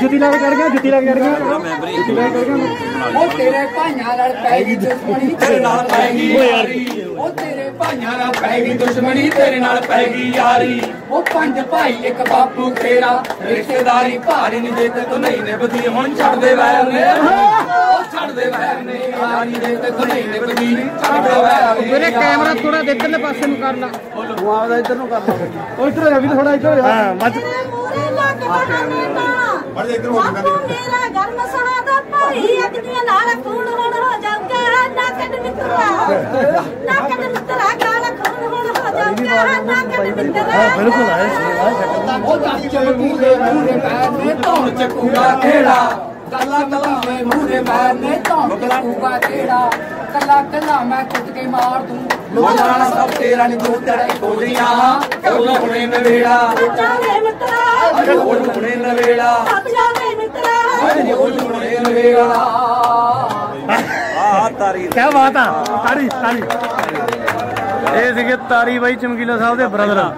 ਜੁੱਤੀ ਲਾ ਕੇ ਚੜ ਗਿਆ ਜੁੱਤੀ ਲਾ ਕੇ ਚੜ ਗਿਆ। ਜੁੱਤੀ ਲਾ ਕੇ ਚੜ ਗਿਆ। ਉਹ ਤੇਰੇ ਭਾਈਆਂ ਨਾਲ ਪੈ ਗਈ ਦੁਸ਼ਮਣੀ ਤੇਰੇ ਨਾਲ ਪੈ ਗਈ ਯਾਰੀ। ਉਹ ਤੇਰੇ ਭਾਈਆਂ ਨਾਲ ਪੈ ਗਈ ਦੁਸ਼ਮਣੀ ਤੇਰੇ ਨਾਲ ਪੈ ਗਈ ਯਾਰੀ। ਉਹ ਪੰਜ ਭਾਈ ਇੱਕ ਬਾਪੂ ਤੇਰਾ। ਰਿਸ਼ਤੇਦਾਰੀ ਭਾਰੀ ਨਹੀਂ ਦੇ ਤੇ ਤੂੰ ਨਹੀਂ ਨਿਭਦੀ। ਹੁਣ ਛੱਡ ਦੇ ਵੈਰ ਨੇ। ਉਹ ਛੱਡ ਦੇ ਵੈਰ ਨੇ। ਯਾਰੀ ਦੇ ਤੇ ਤੂੰ ਨਹੀਂ ਨਿਭਦੀ। ਛੱਡ ਦੇ ਵੈਰ ਨੇ। ਮੇਰੇ ਕੈਮਰਾ ਥੋੜਾ ਦੇਖਣ ਦੇ ਪਾਸੇ ਨੂੰ ਕਰ ਲਾ। ਤੂੰ ਆਪਦਾ ਇੱਧਰ ਨੂੰ ਕਰ ਲਾ। ਉਹ ਇੱਧਰ ਆ ਵੀ ਥੋੜਾ ਇੱਧਰ ਹਾਂ ਮੱਝ। ਮੂਰੇ ਲੱਗ ਬੜਾ ਇਧਰ ਹੋ ਮੇਰਾ ਘਰ ਮਸਹਾ ਦਾ ਭਾਈ ਅੱਜ ਦੀਆਂ ਨਾਲ ਖੂਨ ਹੁਣ ਹੋ ਜਾਊਗਾ ਨਾ ਕਦ ਮਿੱਤਰਾ ਨਾ ਕਦ ਮਿੱਤਰਾ ਗਾਲ ਖੂਨ ਹੁਣ ਹੋ ਜਾਊਗਾ ਨਾ ਕਦ ਮਿੱਤਰਾ ਬਿਲਕੁਲ ਆਏ ਉਹ ਦੱਸ ਚੱਲੂ ਦੇ ਮੂਰੇ ਪੈਰ ਨੇ ਧੌਣ ਚੱਕੂਗਾ ਕਿਹੜਾ ਕੱਲਾ ਕੱਲਾ ਮੈਂ ਮੂਰੇ ਪੈਰ ਨੇ ਧੌਣ ਚੱਕੂਗਾ ਕਿਹੜਾ ਕੱਲਾ ਕੱਲਾ ਮੈਂ ਕੁੱਟ ਕੇ ਮਾਰ ਦੂੰ ਲੋੜਾਣਾ ਸਭ ਤੇਰਾ ਨਹੀਂ ਤੂੰ ਤੇਰਾ ਹੀ ਕੋਲੀਆਂ ਉਹ ਹੁਣੇ ਨਵੇੜਾ ਜਾਵੇ ਮਿੱਤਰਾ ਅਰੇ ਉਹ ਹੁਣੇ ਨਵੇੜਾ ਸਭ ਜਾਵੇ ਮਿੱਤਰਾ। ਅਰੇ ਉਹ ਹੁਣੇ ਨਵੇੜਾ ਕੀ ਬਾਤ ਆ। ਤਾੜੀ ਤਾੜੀ ਇਹ ਸੀਗੇ ਤਾਰੀ ਬਾਈ ਚਮਕੀਲਾ ਸਾਹਿਬ ਦੇ ਬ੍ਰਦਰ।